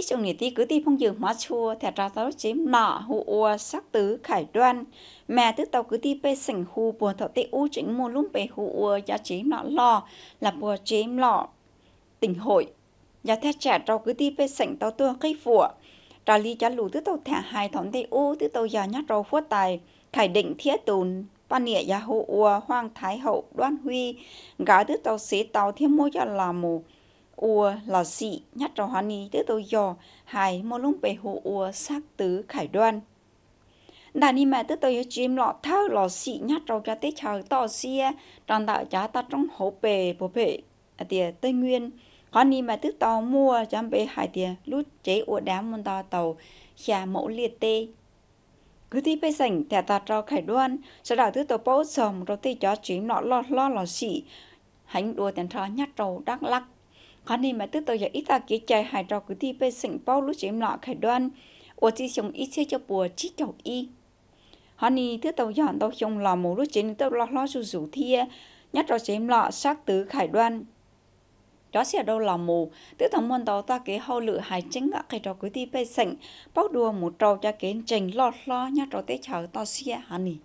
ít trong nhị tí cứ tí phong dường hóa chua thẻ ra tao chém nọ hụ ua, sắc tứ, khải đoan. Mẹ tức tao cứ tí bê sảnh hù buồn thọ tê u chính mua lung bê hụ ua giá chém nọ lo, là bùa chém lọ tình hội. Giá thẻ trả tao cứ tí bê sảnh tao tua cây phủa trà lý giá lù tức tao thẻ hai thóng tê u, tức tao giá nhát tao phốt tài. Khải định thiết tùn ban nịa giá hụ ua hoàng thái hậu, đoan huy. Gái tức tao xế tao thêm mua cho là mù ua là dị nhát trò hoa ni tứ tôi dò, hài mô lung bề hồ ua sắc tứ khải đoan. Đà ni mà tứ tôi chim lọ thao lọ dị nhát trò cho tế chờ to xia, tròn tạo cho ta trong hồ bề bố bề à tìa tây nguyên. Hoa ni mà tứ tàu mua chăm bề hải tìa, lút chế ua đám môn tàu tàu xà mẫu liệt tê. Cứ thi bây sảnh, thẻ ta trò khải đoan sau đó tứ tàu bố sòng rồi tê cho chim lọ lo lo lò sĩ hành đua tiền trò nhát trầu đắc lắc họ nên mà tức tôi giờ ít ta kỹ chạy hải trò cứ đi bên sảnh bao lúc chém lọ khải đoan ở chỉ sống ít xe cho bùa chỉ chậu y. Họ ni tức tàu dọn tàu sống lò mù lúc chém tàu lo lo rủ rủ thia nhất trò chém lọ sát tứ khải đoan. Đó sẽ đâu là mù tức thằng môn đó ta kế hậu lự hải chính ngã cái trò cứ đi bên sảnh bao đùa một trâu cho kiến trình lo lo nhất trò tế chờ to xe hả ni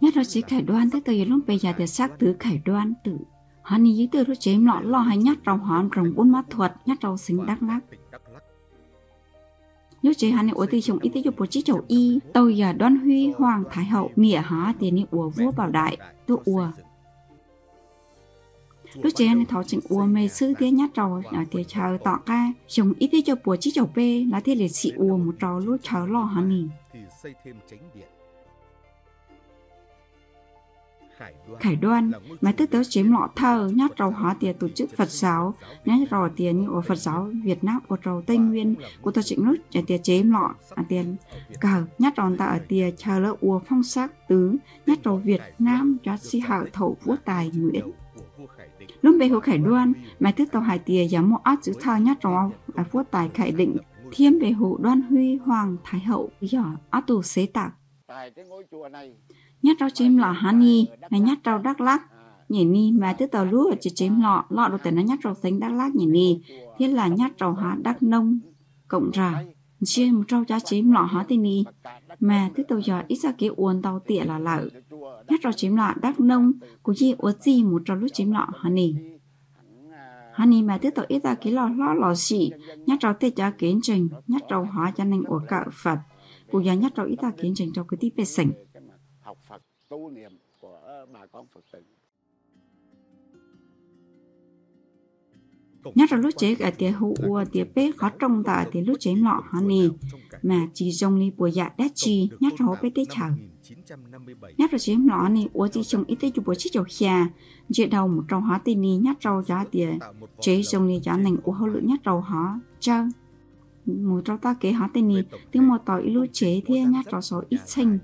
Nhất Khải Đoan thế từ lúc bây giờ thì xác tứ Khải Đoan họ ní dưới từ lúc chế lọ lo hay nhát trong họ rồng bốn mắt thuật nhát trong xính đắc lắc. lúc chế hắn ở từ chồng ít tới bộ chỉ chầu y tôi giờ đoan huy hoàng thái hậu nghĩa há tiền ni ủa vua bảo đại tôi ủa lúc chế hắn thọ chỉnh ủa mê sư thế nhát trầu là tiền chờ tọ ca chồng ít tới cho bộ chỉ chầu p là thế liệt sĩ ủa một trò lúc chờ lo hắn nì Khải Đoan, mà tức tớ chiếm lọ thơ nhát rầu hóa tiền tổ chức Phật giáo, nhát rò tiền như ở Phật giáo Việt Nam ở rầu Tây Nguyên, của tớ chỉnh nút trả tiền chiếm lọ, à tiền cờ, nhát ròn ta ở tiền chờ lỡ ua phong sắc tứ, nhát rầu Việt Nam cho si hạ thổ vũ tài Nguyễn. Lúc bê hồ Khải Đoan, mà tức tàu hải tiền giám một át chữ thơ nhát rầu là vũ tài Khải Định, Thiêm bề hộ đoan huy hoàng thái hậu giỏ át tù xế tạc nhát rau chém lọ hà ni mà nhát rau đắc lắc nhỉ ni mà thứ tàu lúa chỉ chém lọ lọ đồ tiên nó nhát rau tính đắc lắc nhỉ ni. Thế là nhát rau hà đắc nông cộng ra. Chia một rau cho chém lọ hà tên ni. Mà thứ tàu giờ ít ra cái uốn tàu tỉa là lợ. Nhát rau chém lọ đắc nông của gì uốn gì một rau lúa chém lọ hà ni hà ni mà thứ tàu ít ra cái lọ lọ lọ xỉ. Nhát rau tê cho kiến trình nhát rau hả cho nên uốn cạo phật. Của giờ nhát rau ít ra kiến trình cho cái tí bê sỉnh tu niệm của bà con Phật tử. nhất là lúc chế ở tiệt hụ ua tiệt bế khó trông ta tiệt lúc chế lọ hả nì, mà chỉ dùng ni bùa dạ đá chi nhất là hổ bế tế chờ nhất là chế lọ nì, ua chỉ dùng ít tế chụp bùa chỉ chầu xà chế đầu một trâu hóa tì nì, nhất trâu giá tiệt chế dùng ni giá nành ua hậu lượng nhất trâu hóa chân một trâu ta kế hả tên nì tiếng một tỏi lưu chế thì nhát trâu số ít xanh.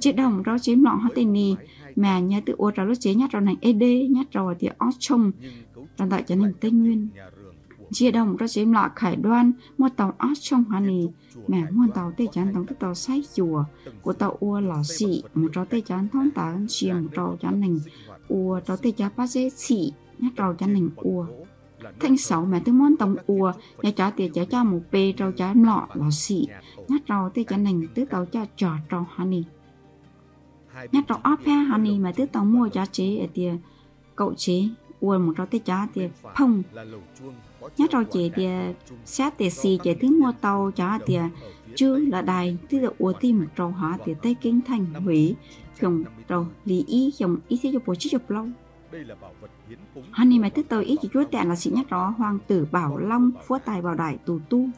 Chế đồng rau chế lọ hả tên nì mà nhà tự ô trâu lưu chế nhát trâu này ed nhát trâu thì ót trông. Tròn tại cho nên tây nguyên. chế đồng rau chế lọ khải đoan một tàu ót trông hả nì mà muôn tàu tây chán tàu tức tàu say chùa. Của tàu ua lò xị một trâu tây chán tàu chia một trâu chán nành ua trâu tây chán ba dê xị nhát trâu chán nành ua thanh sáu mẹ tôi muốn tổng ua nhà cho tiền cho cho một bê rau trái lọ lọ xị nhát rau thì cho nành tứ tàu cho trò trò honey. Nhát rau ốp ha honey mà tứ tàu mua cho chế ở tiền cậu chế ua một rau tê cho tiền phong nhát rau chế tiền sát tiền xì chế thứ mua tàu cho tiền chứ là đài tứ tàu ua tim một rau hả tiền tây kinh thành hủy dùng rau lý ý dùng ý thế cho bố chí chụp lâu Hắn này mày tức tôi ý chỉ chúa tẹn là sĩ nhắc rõ hoàng tử Bảo Long phúa tài bảo đại tù tu.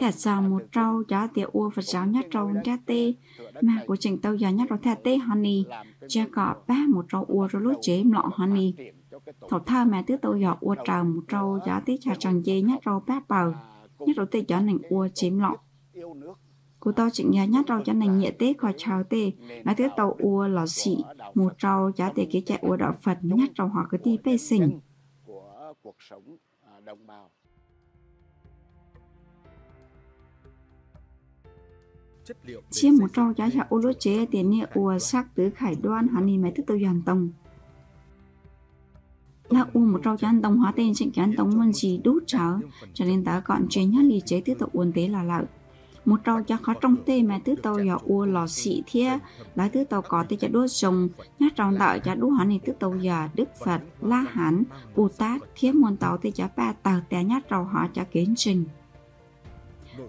Thật sao một trâu giá tiệ ua Phật giáo nhắc trâu giá tê. mà của trình tâu giờ nhắc rõ thà tê honey. cha có ba một trâu ua rồi lúc chế lọ honey. thầu thơ mà tứ tôi giờ ua trào một trâu giá tê trà trần dê nhắc trâu bát bờ nhắc rõ tê cho nành ua chiếm lọ cô tao chỉ nhà nhát rau cho nành nhẹ tế khỏi chào tê. Nói thứ tàu ua lò xị một rau giá tê cái chạy ua đạo phật nhát rau họ cứ đi bê sinh cuộc sống đồng bào chất liệu chia một trâu giá nên ô lô chế tiền nhẹ ua sắc tứ khải đoan hắn ni mày tức tàu giàn tông. Là u một trâu chán tông hóa tên trịnh chán tông môn gì đút trở cho nên ta còn chế nhất lì chế tiếp tàu uốn tế là lợi một trâu cho khó trong tê mà tứ tàu giờ ua lò xị thia. Lại tứ tàu có tê cho đua sông nhát trong đạo cho đua hắn này tứ tàu giờ đức phật, la hán, bồ tát, thiết môn tàu tê cho ba tàu tè nhát trâu họ cho kiến trình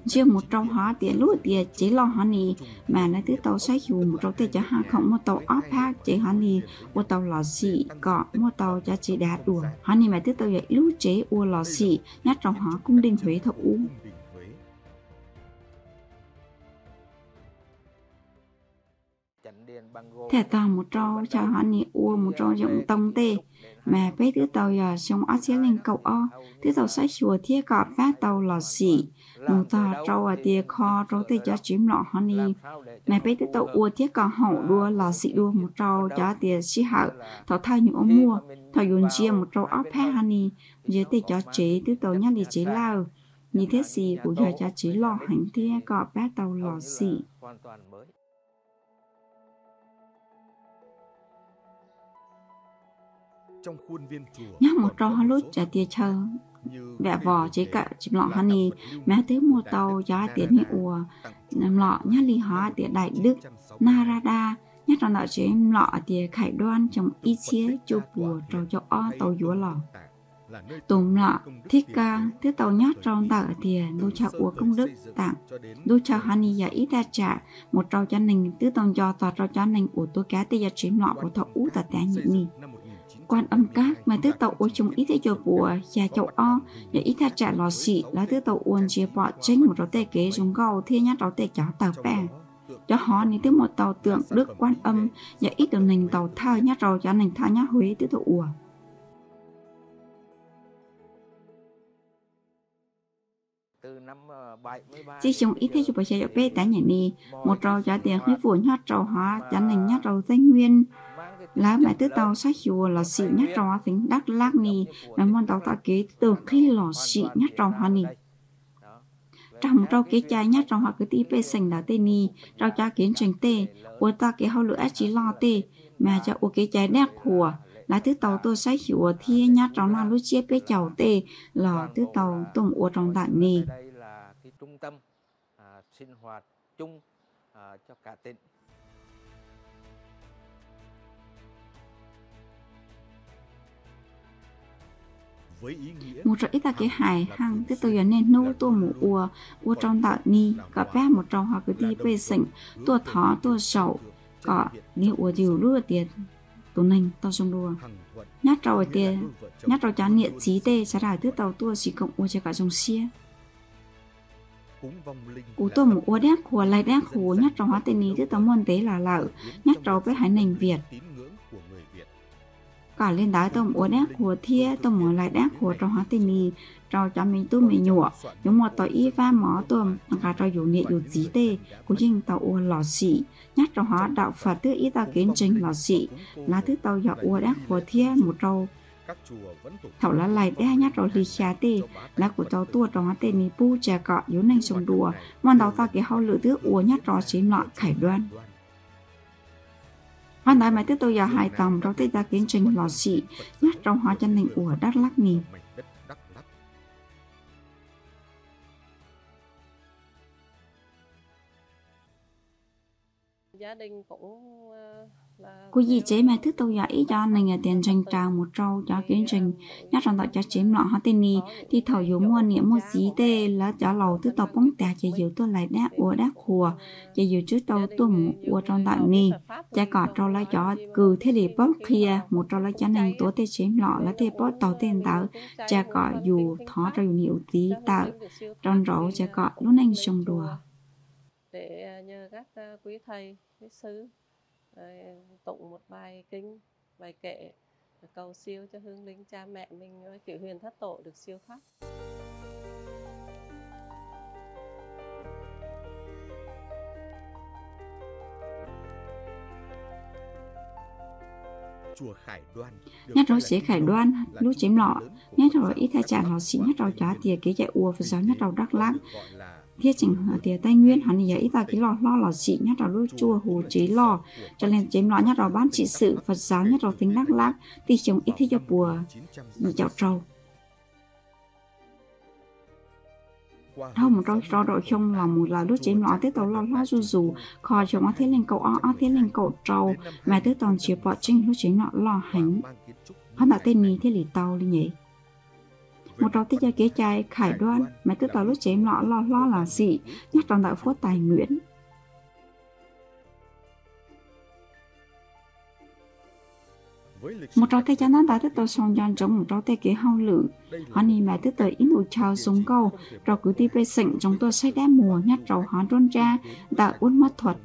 chưa một trong họ tiền lúa tiền chế lo họ nì mà nó tứ tàu sai hiu một trong tê cho hạ không một tàu áp ha chế họ nì một tàu lò xị cọ, một tàu cho chế đá đùa. Họ nì mà tứ tàu dạy lưu chế u lò xị nhát trong họ cung đinh huế thọ u. thẻ tàu một trâu cho hắn ni ua một trâu dụng tông tê. mà bé tứ tàu giờ xong ó xé lên cầu o. Tứ tàu sai chùa thiết cọ ba tàu lò xị một tàu trâu à tia kho trâu tê cho chiếm lọ hắn ni mẹ bé tới tàu ua thiết còn hậu đua lò xị đua một trâu cho tiền xí hậu. Thọ thay những ống mua. thọ dùng chia một trâu ốc phe honey. dưới tê cho chế tới tàu nhá đi chế lao như thế gì của giờ cho chế lò hành thế có bé tàu lò xị nhá một hắn lút trả tiền chờ. cây vò chế cả chìm lọ honey mẹ tới mua tàu giá tiền như ùa. nằm lọ nhá ly hóa tiền đại đức 962. Narada nhá trong đạo chế lọ tiền khải đoan trong y chia chu bùa trâu cho o tàu dúa nơi tùm lọ thích ca tiết tàu nhát trong tờ tiền đô cha sơ công đức tặng. đô cha hani ya ít ra trả một trâu cho mình tứ tông cho tòa trâu cho mình của tôi cá tê ya chiếm lọ của thọ ú tà té nhị xây quan âm các mà tứ tàu ô chung ít thế cho bùa nhà chậu o ya ít tha trả lò xị là tứ tàu uôn chia bọ chính một trâu tê kế dùng gầu thiên nhát trâu tê cháo tàu bè đó, cho họ nên tứ một tàu tượng đức quan âm ya ít được mình tàu thơ nhát trâu cho mình thơ nhát huế tứ tàu ùa. Chỉ chung ít thế cho bùa cha cho bê té nhị một trâu cho tiền hơi phủ nhát trâu hóa cho mình nhát trâu danh nguyên lá mẹ tứ tàu sách chùa là xị nhát trâu hóa tính đắc lắc nì mà môn tàu ta kế từ khi lò xị nhát trâu hóa nì trong rau kế cha nhát trâu hóa cứ tí bê sành đá tê nì rau cha kiến trình tê ua ta kế hậu lửa chỉ lo tê mà cha ô kế cha đẹp hùa. Là tứ tàu tôi sách chùa thia nhát trâu nó lúc chia bê chầu tê là tứ tàu tùng ô trong đạn nì đây là cái trung tâm à, sinh hoạt chung à, cho cả tỉnh. Một chỗ ít ta kế hài hăng tức tôi nên nô tua mù ua ua trong tạo ni có bé một trong họ cứ đi bê sỉnh tua thó tua sầu có ni ua dìu lúa tiền tụ nành tao xong đùa. Nhát trâu ở tiền nhát trâu chán nhiệt chí tê sẽ đài tứ tàu tua chỉ cộng ua cho cả dòng xia. Cú tua mù ua đét khùa lại đét khùa nhát trâu hóa tên ni tứ tàu môn tế là lợ nhát trâu với hải nành Việt cả lên đá tôm ua đét của thia, tôm mùa lại đét của trong hóa tình mì. Trong cho mình tu mình nhụa. Nhưng mà tôi y va mỏ tôm cả trong dù nhẹ dù dí tê. Của riêng tàu ua lò xị. Nhát trong hóa đạo phật tư ý ta kiến trình lò xị. Là thứ tàu dọ ua đét của thia, một trâu. Thảo lá lại đe nhát rồi lì khá tê. Là của tàu tua trong hóa tên mì pu chè cọ yếu nành sông đùa. Mà đầu ta kế hao lửa thứ uống nhát rồi chế nọ khải đoan. Hoàn đại mà tiếp tôi giờ hai tầm trong tay ra kiến trình lò xị nhát trong hóa chân thành của đắk lắc nì. gia đình cũng Cô gì chế mà thứ tôi giải cho nên là tiền tranh trào một trâu cho kiến trình. Nhắc rằng tạo cho chiếm lọ hóa tên nì. Thì thầu yếu mua niệm mua xí tê là cho lầu thứ tàu bóng tè chỉ dụ tôi lại đá ua đá khùa. Chỉ dụ trước tàu tôi một ua trong tạo nì. Cha cọ trâu lại cho cừ thế để bóp kia một trâu lại cho nên tố tê chiếm lọ là tê bóp tàu tên tạo cha cọ dù thó trâu nhiều tí tạo trong rổ cha cọ lúc anh sông đùa. Để à, nhờ các à, quý thầy, quý sứ ờ, tụng một bài kinh bài kệ cầu siêu cho hương linh cha mẹ mình với cửu huyền thất tổ được siêu thoát chùa Khải Đoan được Nhát rồi trung khải đoan lúc tâm lọ nhát rồi ít thay và lọ xịn văn nhát rồi Việt tiền cái dạy ua Phật giáo nhát rồi đắc Vì thiết chỉnh tiền Tây Nguyên, hắn nhảy ít ta cái lò lo lò chị nhát rồi lúc chua hồ chế lò. Cho nên chế lò nhát rồi bán trị sự, Phật giáo nhát rồi tính đắc lắc thì chồng ít thế cho bùa chảo trâu đâu một rau rau đội không là một là lúc chém lọ tiếp tục lo lo dù dù kho chồng ở thế lên cậu ó ó thế lên cậu trâu mà tiếp toàn chia bỏ chinh lúc chém lọ lo hành hắn đã tên ni thế lì tàu đi nhỉ một trò tích gia kế chai, khải đoan mà cứ tỏ lúc chém lọ lo lo là gì? Nhắc trong đạo phố tài nguyễn. Một trò tay chán đã tức tàu song giòn trong một trò tay kế hao lử. Họ ni mà tức tàu ít ủ chào xuống câu trò cứ đi bê sỉnh trong tôi say đá mùa nhắc trò họ trôn ra đã uốn mất thuật.